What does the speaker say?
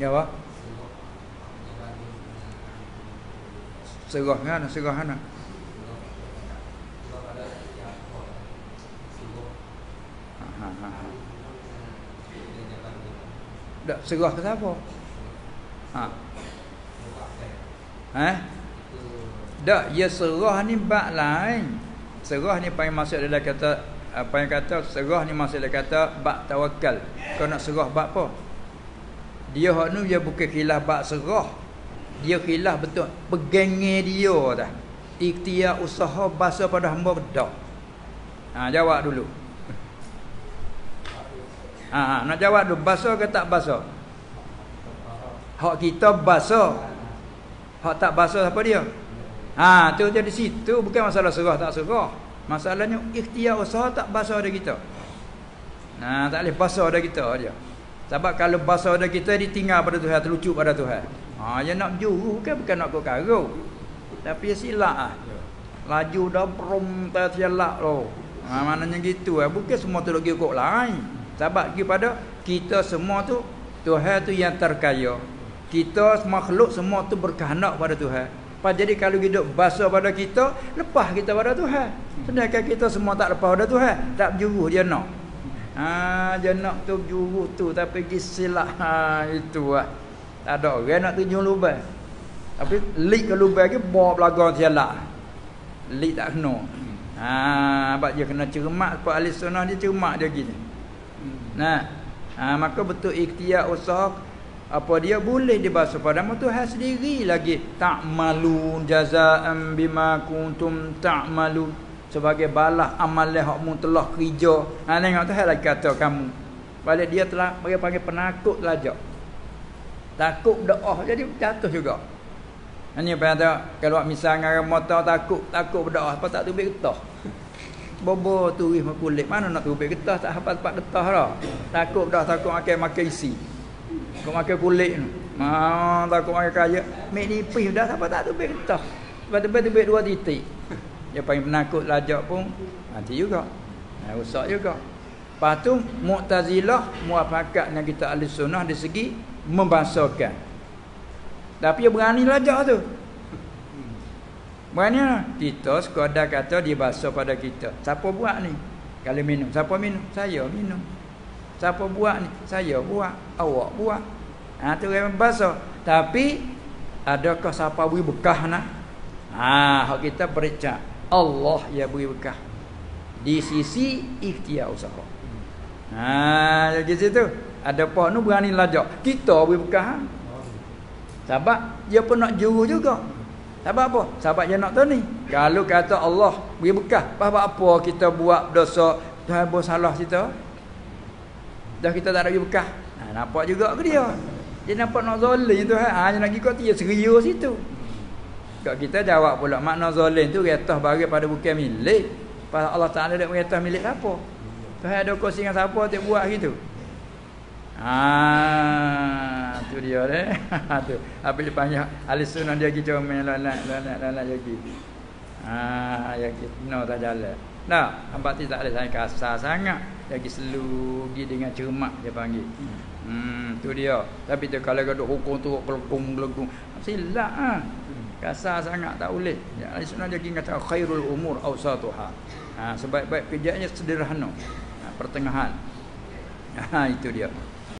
Ya apa? Serah kan, serah kan. Ha, ha, ha. Tak serah ke siapa? Ha. Eh? Tak, ya serah ni bak lain. Serah ni paling masuk dalam kata apa yang kata serah ni masuk dalam kata bak tawakal. Kau nak serah bak apa? Dia hak ni dia bukan khilaf bak serah. Dia khilaf betul pegangnya dia dah. Ikhtiar usaha basuh pada hamba bedak. Ha jawab dulu. Ha, ha nak jawab dulu basuh ke tak basuh? Hak kita basuh. Hak tak basuh apa dia? Ha tu jadi situ bukan masalah serah tak serah. Masalahnya ikhtiar usaha tak basuh ada kita. Nah, tak boleh basuh ada kita dia. Sebab kalau basuh ada kita ditinggal pada Tuhan, terlucu pada Tuhan. Ha, dia nak juru kan bukan nak kau. Tapi silap ah. Laju dah tak silap lo. Ha, maknanya gitu ah. Bukan semua tu lagi kok lain. Sebab pada kita semua tu Tuhan tu yang terkaya. Kita makhluk semua tu berkehendak pada Tuhan. Pas jadi kalau hidup basuh pada kita, lepas kita pada Tuhan. Sedangkan kita semua tak lepas pada Tuhan, tak berjuru dia nak. Ha, dia nak tu juru tu tapi pergi silap ha, itu ah. Tak ada orang nak tunjuk lubang. Tapi lik ke lubang ke bawa belakang silap. Lik tak kena. Ha, sebab dia kena cermat sebab ahli sunnah dia cermat dia gini. Nah, ha, maka betul ikhtiar usaha apa dia boleh dibasuh pada Tuhan sendiri lagi. Tak malu jazaa'an bima kuntum ta'malun sebagai balas amal yang mu telah kerja. Ha tengok tu lagi kata kamu. Balik dia telah bagi panggil penakut lajak. Takut berdoa jadi jatuh juga. Hanya pada kalau misalnya orang motor takut takut berdoa apa tak tubik getah. Bobo turis kulit mana nak tubik getah? Tak hafal tempat getah dah takut dah takut makan makan isi kau makan kulit tu. Ma takut makan kaya. Mek nipis dah siapa tak tu beg getah. Lepas tu beg dua titik. Dia paling penakut lajak pun nanti juga. Nah, rosak juga. Lepas tu Mu'tazilah muafakat dengan kita ahli sunnah dari segi membasuhkan. Tapi dia berani lajak tu. Berani lah. Kita sekadar kata dia basuh pada kita. Siapa buat ni? Kalau minum. Siapa minum? Saya minum. Siapa buat ni? Saya buat. Awak buat. Ha tu yang basuh. Tapi adakah siapa beri bekah nak? Ha hak kita periksa. Allah yang beri bekah. Di sisi ikhtiar usaha. Ha jadi situ ada apa nu berani lajak. Kita beri bekah. Ha? Sebab dia pun nak juru juga. Sebab apa? Sebab dia nak tahu ni. Kalau kata Allah beri bekah, apa apa kita buat dosa, Tuhan salah kita, dah kita tak ada bekah. Ha, nampak juga ke dia. Dia nampak nak zalim tu ha. Ha nak ikut dia seria situ. Kak kita jawab pula makna zalim tu retah bagi pada bukan milik. Pas Allah Taala dak retah milik siapa? Tuhan ada kursi dengan siapa tak buat gitu. Ha tu dia deh. Ha tu. Apa dia panggil ahli sunnah dia gitu main lalat lalat lalat lagi. Ha ya gitu. No tak jalan. Nah, hamba tak ada saya kasar sangat. Lagi selugi dengan cermat dia panggil. Hmm, tu dia. Tapi tu kalau gaduh hukum tu kelekung kelekung. Silap ah. Kasar sangat tak boleh. Ya, sunnah dia kata khairul umur awsatuha. Ha, sebaik-baik kerjanya sederhana. Ha, pertengahan. Ha, itu dia.